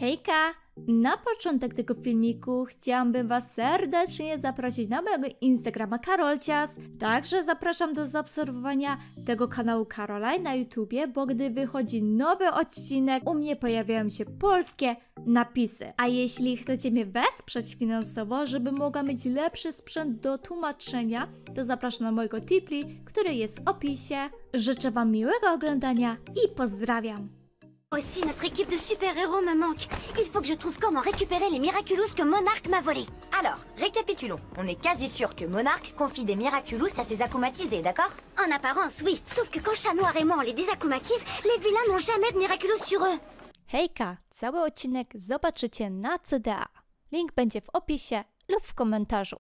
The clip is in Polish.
Hejka! Na początek tego filmiku chciałabym Was serdecznie zaprosić na mojego Instagrama Karolcias. Także zapraszam do zaobserwowania tego kanału Karolaj na YouTubie, bo gdy wychodzi nowy odcinek, u mnie pojawiają się polskie napisy. A jeśli chcecie mnie wesprzeć finansowo, żeby mogła mieć lepszy sprzęt do tłumaczenia, to zapraszam na mojego Tipli, który jest w opisie. Życzę Wam miłego oglądania i pozdrawiam! Aussi, notre équipe de super-héros me manque. Il faut que je trouve comment récupérer les Miraculous que Monarch m'a volés. Alors, récapitulons. On est quasi sûr que Monarch confie des Miraculous à ses akumatisés, d'accord? En apparence, oui. Sauf que quand Chat Noir et moi on les désacumatise, les vilains n'ont jamais de Miraculous sur eux. Hejka! Cały odcinek zobaczycie na CDA. Link będzie w opisie lub w komentarzu.